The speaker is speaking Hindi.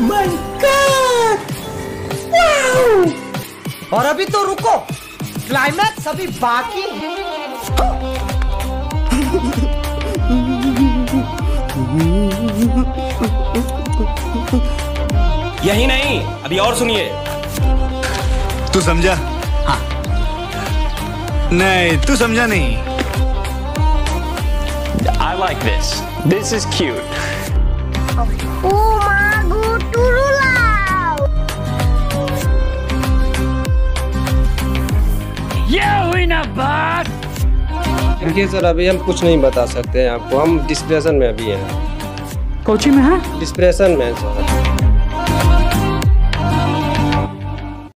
माय गॉड वाओ और अभी तो रुको। क्लाइमैक्स अभी बाकी है। यही नहीं अभी और सुनिए। तू समझा? हाँ। नहीं तू समझा नहीं। I like this. This is cute. Oh ये हुई ना बात। देखिए सर अभी हम कुछ नहीं बता सकते हैं आपको। हम डिस्प्रेशन में अभी हैं। कोची में है? डिस्प्रेशन में हैं सर।